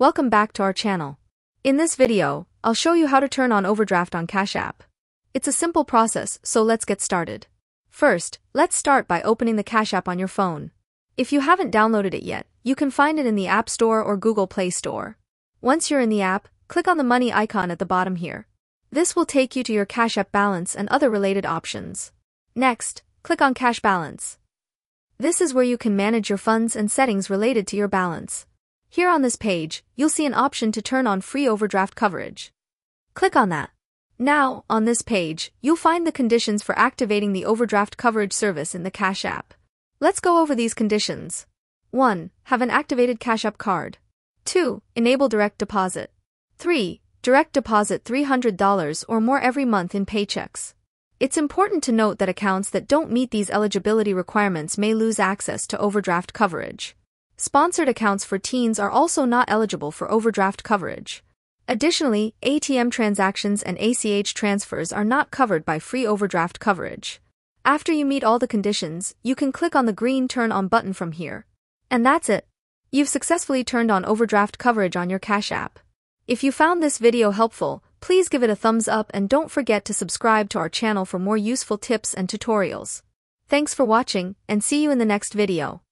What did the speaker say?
welcome back to our channel. In this video, I'll show you how to turn on overdraft on Cash App. It's a simple process, so let's get started. First, let's start by opening the Cash App on your phone. If you haven't downloaded it yet, you can find it in the App Store or Google Play Store. Once you're in the app, click on the money icon at the bottom here. This will take you to your Cash App balance and other related options. Next, click on Cash Balance. This is where you can manage your funds and settings related to your balance. Here on this page, you'll see an option to turn on free overdraft coverage. Click on that. Now, on this page, you'll find the conditions for activating the overdraft coverage service in the Cash App. Let's go over these conditions. 1. Have an activated Cash App card. 2. Enable direct deposit. 3. Direct deposit $300 or more every month in paychecks. It's important to note that accounts that don't meet these eligibility requirements may lose access to overdraft coverage. Sponsored accounts for teens are also not eligible for overdraft coverage. Additionally, ATM transactions and ACH transfers are not covered by free overdraft coverage. After you meet all the conditions, you can click on the green Turn On button from here. And that's it. You've successfully turned on overdraft coverage on your Cash App. If you found this video helpful, please give it a thumbs up and don't forget to subscribe to our channel for more useful tips and tutorials. Thanks for watching, and see you in the next video.